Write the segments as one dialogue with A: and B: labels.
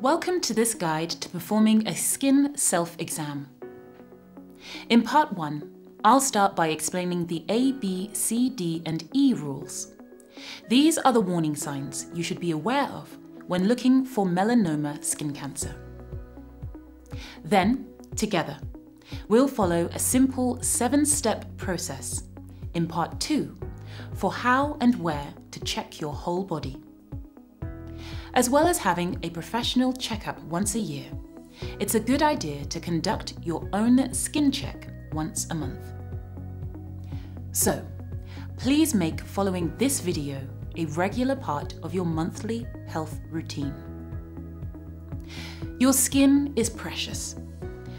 A: Welcome to this guide to performing a skin self-exam. In part 1, I'll start by explaining the A, B, C, D and E rules. These are the warning signs you should be aware of when looking for melanoma skin cancer. Then, together, we'll follow a simple seven-step process in part 2 for how and where to check your whole body. As well as having a professional checkup once a year, it's a good idea to conduct your own skin check once a month. So, please make following this video a regular part of your monthly health routine. Your skin is precious,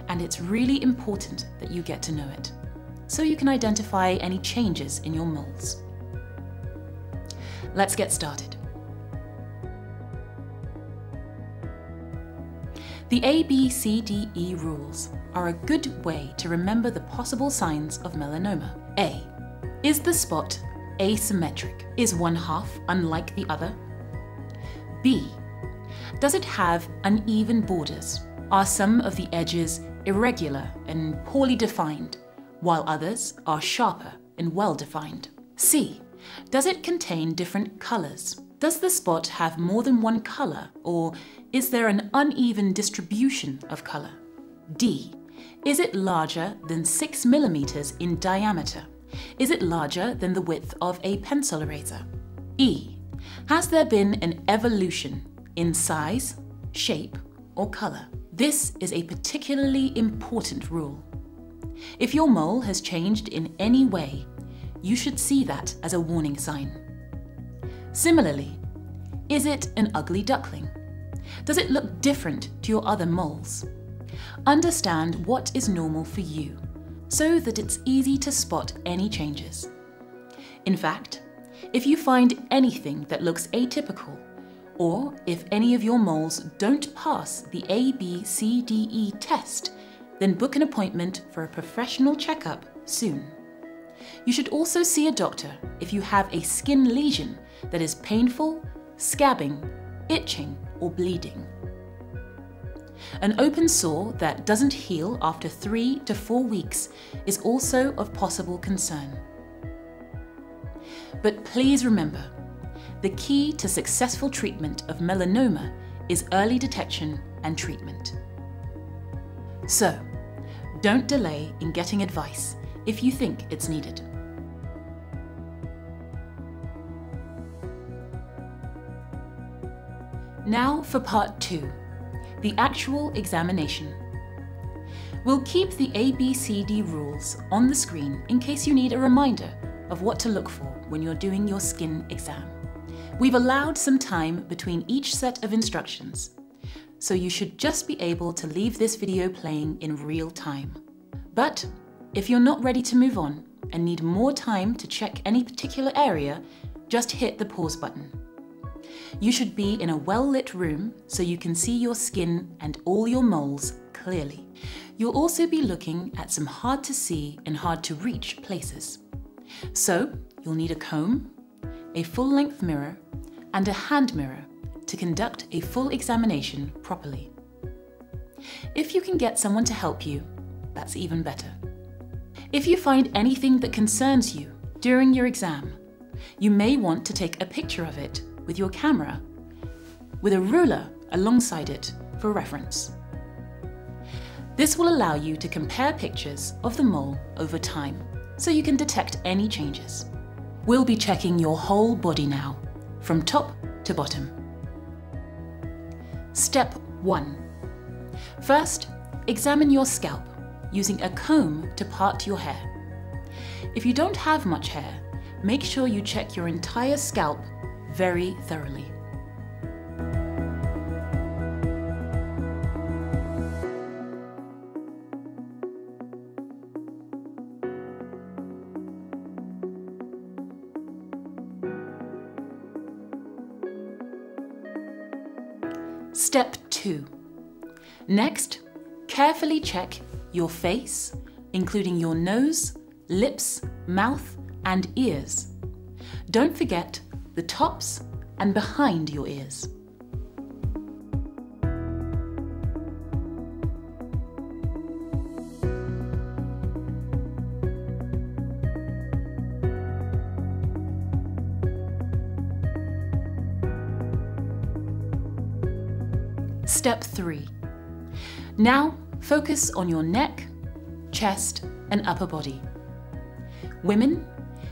A: and it's really important that you get to know it, so you can identify any changes in your moles. Let's get started. The ABCDE rules are a good way to remember the possible signs of melanoma. A. Is the spot asymmetric? Is one half unlike the other? B. Does it have uneven borders? Are some of the edges irregular and poorly defined, while others are sharper and well defined? C. Does it contain different colours? Does the spot have more than one colour, or is there an uneven distribution of colour? D. Is it larger than 6 millimeters in diameter? Is it larger than the width of a pencil eraser? E. Has there been an evolution in size, shape, or colour? This is a particularly important rule. If your mole has changed in any way, you should see that as a warning sign. Similarly, is it an ugly duckling? Does it look different to your other moles? Understand what is normal for you so that it's easy to spot any changes. In fact, if you find anything that looks atypical, or if any of your moles don't pass the ABCDE test, then book an appointment for a professional checkup soon. You should also see a doctor if you have a skin lesion that is painful, scabbing, itching, or bleeding. An open sore that doesn't heal after three to four weeks is also of possible concern. But please remember, the key to successful treatment of melanoma is early detection and treatment. So, don't delay in getting advice if you think it's needed. Now for part two the actual examination. We'll keep the ABCD rules on the screen in case you need a reminder of what to look for when you're doing your skin exam. We've allowed some time between each set of instructions, so you should just be able to leave this video playing in real time. But if you're not ready to move on and need more time to check any particular area, just hit the pause button. You should be in a well-lit room so you can see your skin and all your moles clearly. You'll also be looking at some hard to see and hard to reach places. So you'll need a comb, a full-length mirror, and a hand mirror to conduct a full examination properly. If you can get someone to help you, that's even better. If you find anything that concerns you during your exam, you may want to take a picture of it with your camera, with a ruler alongside it for reference. This will allow you to compare pictures of the mole over time, so you can detect any changes. We'll be checking your whole body now, from top to bottom. Step 1. First, examine your scalp using a comb to part your hair. If you don't have much hair, make sure you check your entire scalp very thoroughly. Step 2. Next, carefully check your face, including your nose, lips, mouth, and ears. Don't forget the tops and behind your ears. Step 3. Now focus on your neck, chest and upper body. Women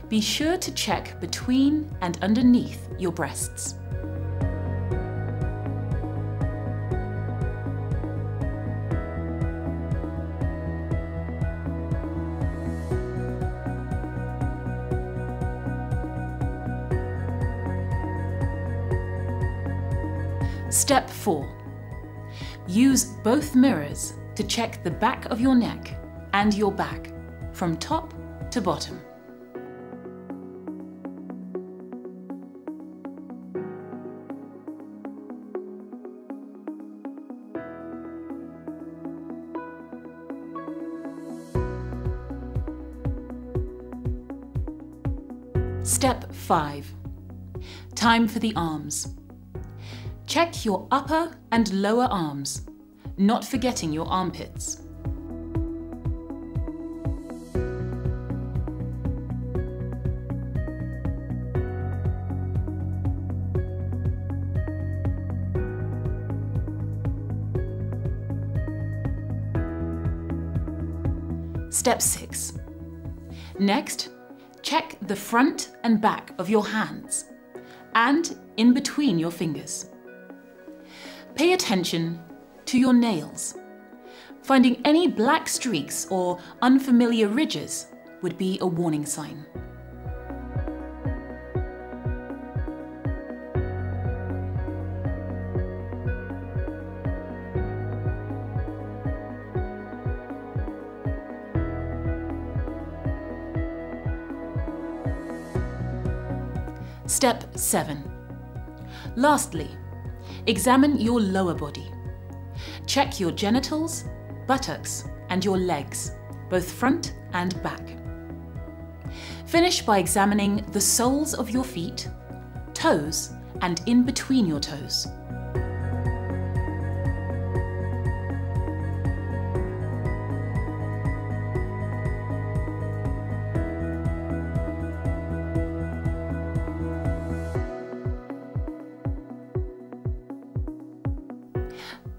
A: be sure to check between and underneath your breasts. Step 4. Use both mirrors to check the back of your neck and your back from top to bottom. Step 5. Time for the arms. Check your upper and lower arms, not forgetting your armpits. Step 6. Next, check the front and back of your hands and in between your fingers. Pay attention to your nails. Finding any black streaks or unfamiliar ridges would be a warning sign. Step 7. Lastly, examine your lower body. Check your genitals, buttocks, and your legs, both front and back. Finish by examining the soles of your feet, toes, and in between your toes.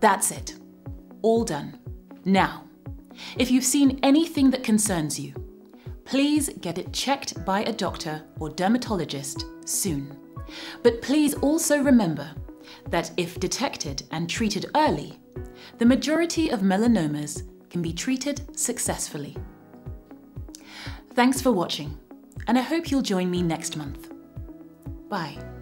A: That's it. All done. Now, if you've seen anything that concerns you, please get it checked by a doctor or dermatologist soon. But please also remember that if detected and treated early, the majority of melanomas can be treated successfully. Thanks for watching, and I hope you'll join me next month. Bye.